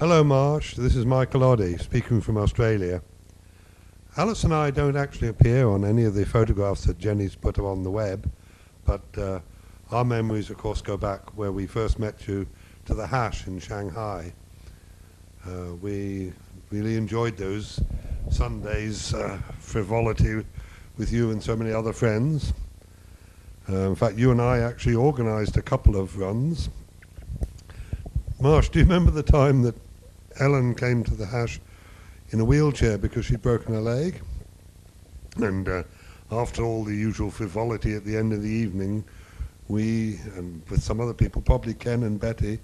Hello, Marsh. This is Michael Oddie speaking from Australia. Alice and I don't actually appear on any of the photographs that Jenny's put up on the web, but uh, our memories, of course, go back where we first met you to the Hash in Shanghai. Uh, we really enjoyed those Sundays' uh, frivolity with you and so many other friends. Uh, in fact, you and I actually organized a couple of runs. Marsh, do you remember the time that Ellen came to the house in a wheelchair because she'd broken her leg? And uh, after all the usual frivolity at the end of the evening, we, and with some other people, probably Ken and Betty,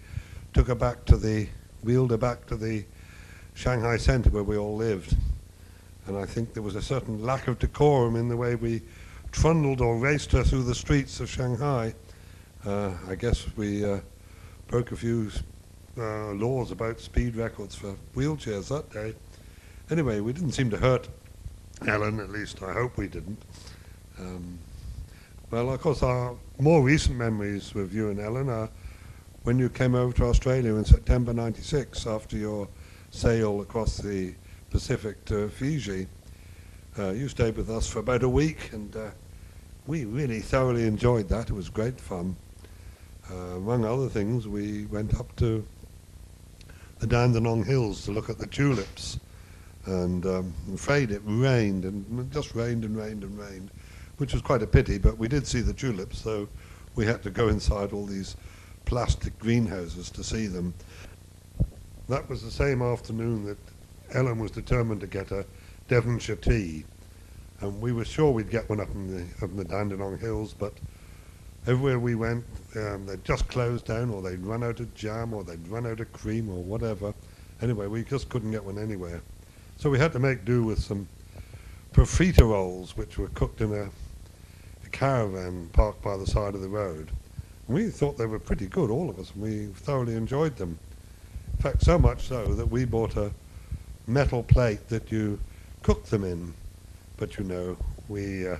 took her back to the, wheeled her back to the Shanghai Center where we all lived. And I think there was a certain lack of decorum in the way we trundled or raced her through the streets of Shanghai. Uh, I guess we uh, broke a few laws about speed records for wheelchairs that day. Anyway, we didn't seem to hurt Ellen, at least I hope we didn't. Um, well, of course, our more recent memories with you and Ellen are when you came over to Australia in September 96 after your sail across the Pacific to Fiji. Uh, you stayed with us for about a week and uh, we really thoroughly enjoyed that. It was great fun. Uh, among other things, we went up to the Dandenong Hills to look at the tulips. And um, I'm afraid it rained, and it just rained and rained and rained, which was quite a pity, but we did see the tulips, so we had to go inside all these plastic greenhouses to see them. That was the same afternoon that Ellen was determined to get a Devonshire tea. And we were sure we'd get one up in the, up in the Dandenong Hills, but everywhere we went, um, they'd just closed down, or they'd run out of jam, or they'd run out of cream, or whatever. Anyway, we just couldn't get one anywhere. So we had to make do with some profiteroles, which were cooked in a, a caravan parked by the side of the road. We thought they were pretty good, all of us, and we thoroughly enjoyed them. In fact, so much so that we bought a metal plate that you cook them in. But you know, we uh,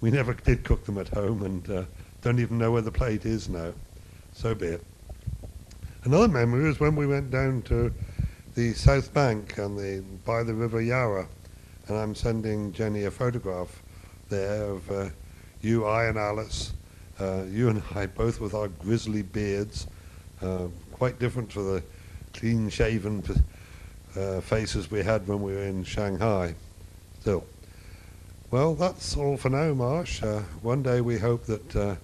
we never did cook them at home, and uh, don't even know where the plate is now. So be it. Another memory was when we went down to the South Bank and the by the River Yarra, and I'm sending Jenny a photograph there of uh, you, I, and Alice. Uh, you and I both with our grizzly beards, uh, quite different to the clean-shaven uh, faces we had when we were in Shanghai. Still. Well, that's all for now, Marsh. Uh, one day we hope that uh,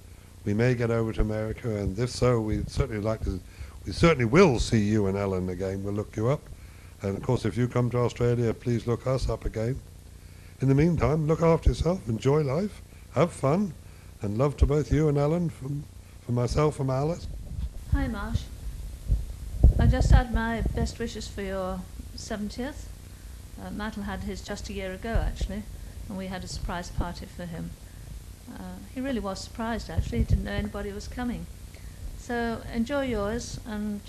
we may get over to America, and if so, we'd certainly like to. We certainly will see you and Ellen again. We'll look you up, and of course, if you come to Australia, please look us up again. In the meantime, look after yourself, enjoy life, have fun, and love to both you and Ellen from, from myself and Alice. Hi, Marsh. I just had my best wishes for your 70th. Uh, Mattel had his just a year ago, actually, and we had a surprise party for him. Uh, he really was surprised, actually. He didn't know anybody was coming. So enjoy yours, and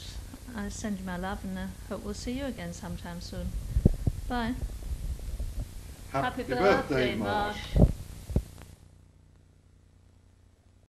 I send you my love, and I hope we'll see you again sometime soon. Bye. Happy, birthday, Marsh.